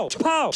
Pow! Pow!